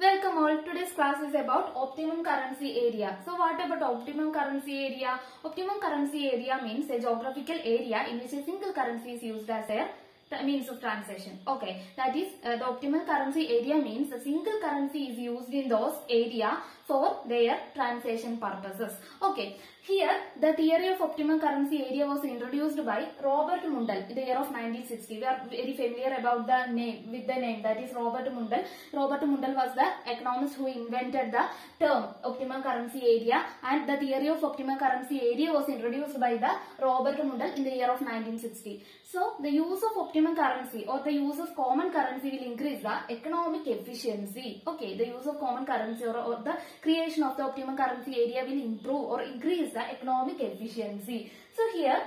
Welcome all. Today's class is about optimum currency area. So what about optimum currency area? Optimum currency area means a geographical area in which a single currency is used as a means of transaction. Okay, that is uh, the optimal currency area means a single currency is used in those area for their transaction purposes. Okay, here the theory of optimum currency area was introduced by Robert Mundell in the year of 1960. We are very familiar about the name with the name that is Robert Mundell. Robert Mundell was the economist who invented the term optimum currency area and the theory of optimum currency area was introduced by the Robert Mundell in the year of 1960. So the use of optimum currency or the use of common currency will increase the economic efficiency. Okay, the use of common currency or, or the creation of the optimum currency area will improve or increase the economic efficiency. So here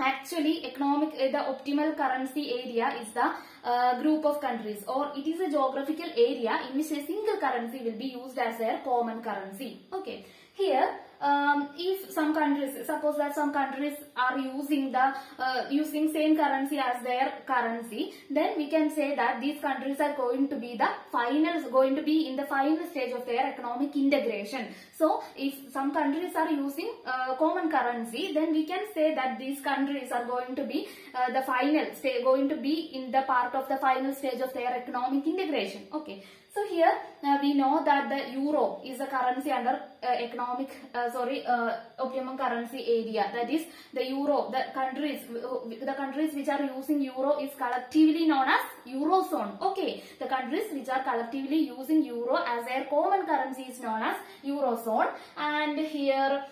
actually economic uh, the optimal currency area is the uh, group of countries or it is a geographical area in which a single currency will be used as their common currency. Okay, here um, if some countries suppose that some countries are using the uh, using same currency as their currency then we can say that these countries are going to be the final going to be in the final stage of their economic integration. So if some countries are using uh, common currency then we can say that these countries are going to be uh, the final stage going to be in the part of the final stage of their economic integration. Okay. So here uh, we know that the euro is a currency under uh, economic, uh, sorry, uh, optimum currency area. That is the euro, the countries, the countries which are using euro is collectively known as eurozone. Okay, the countries which are collectively using euro as their common currency is known as eurozone. And here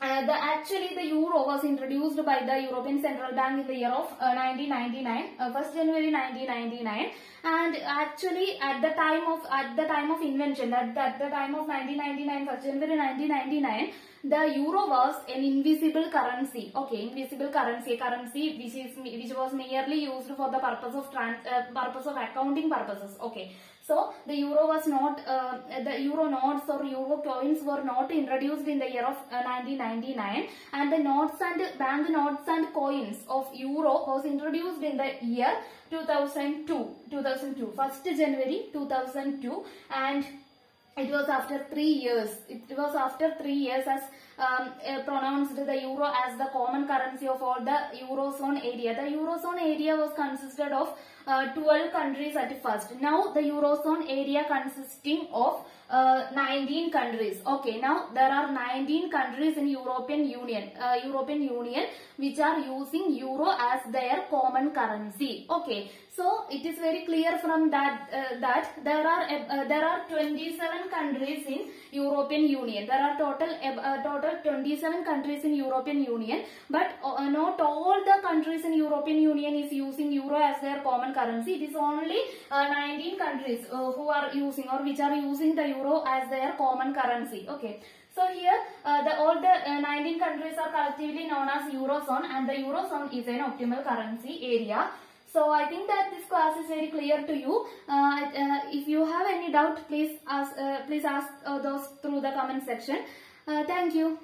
uh, the actually the euro was introduced by the European Central Bank in the year of uh, 1999, uh, 1st January 1999, and actually at the time of at the time of invention, at the, at the time of 1999, 1st January 1999, the euro was an invisible currency. Okay, invisible currency, currency which is which was merely used for the purpose of trans, uh, purpose of accounting purposes. Okay, so the euro was not, uh, the euro notes or euro coins were not introduced in the year of uh, 1999 and the notes and bank notes and coins of euro was introduced in the year 2002, 2002, 1st January 2002 and it was after three years. It was after three years as um, uh, pronounced the euro as the common currency of all the eurozone area. The eurozone area was consisted of uh, 12 countries at first. Now the eurozone area consisting of uh, 19 countries. Okay, now there are 19 countries in European Union, uh, European Union which are using euro as their common currency. Okay, so it is very clear from that uh, that there are uh, there are 27 countries in European Union. There are total uh, total 27 countries in European Union, but uh, not all the countries in European Union is using euro as their common currency. It is only uh, 19 countries uh, who are using or which are using the euro as their common currency. Okay. So here uh, the all the uh, 19 countries are collectively known as Eurozone and the Eurozone is an optimal currency area. So I think that this class is very clear to you. Uh, uh, if you have any doubt, please ask, uh, please ask uh, those through the comment section. Uh, thank you.